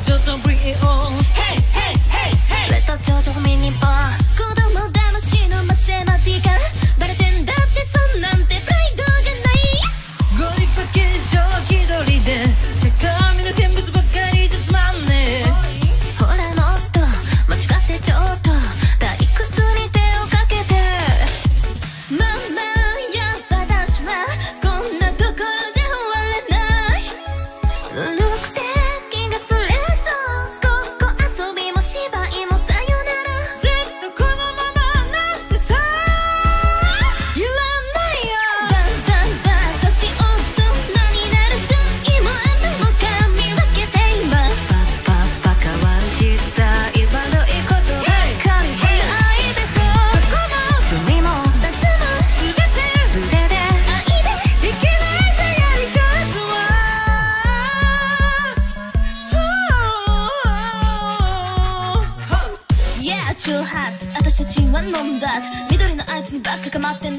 女とは飲んだ緑のあいつにばっかかまってね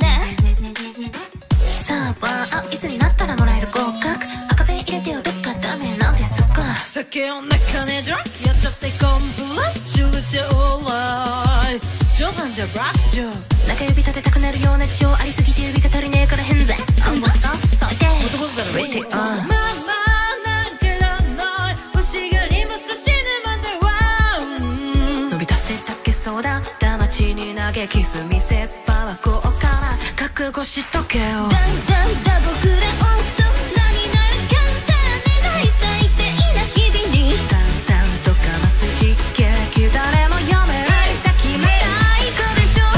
さあバーあいつになったらもらえる合格赤ペン入れてよどっかダメなんですか酒を中でドラッグやっちゃってコンプラチュルでオーライ冗談じゃブラックジョー中指立てたくなるような事情ありすぎて指が足りねえから変だあんまさ最低男だろ Wait it まあ on まキス見せ場はこうから覚悟しとけよだんだんだ僕ら大人になる簡単にない最低な日々にだんだんとかます実験誰も読めない先また行くでしょロ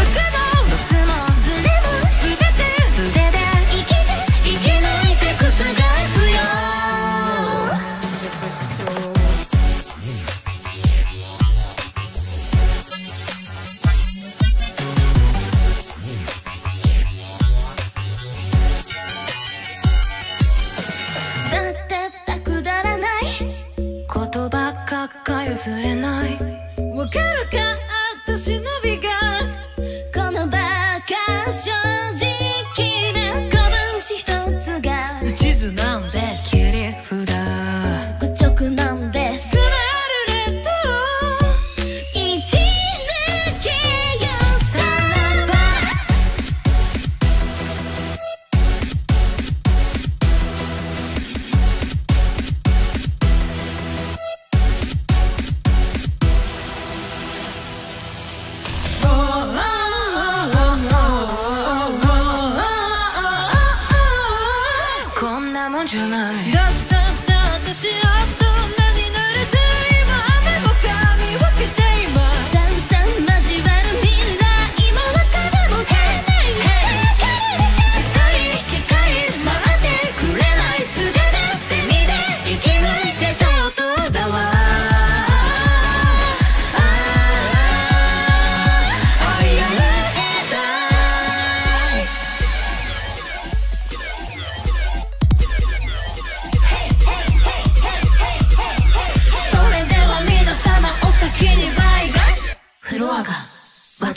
スもズレも全て素手で生きて生き抜いって覆すよ言葉かが譲れない。わかるか？私の美がん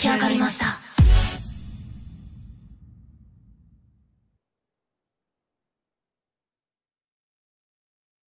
き上がりました。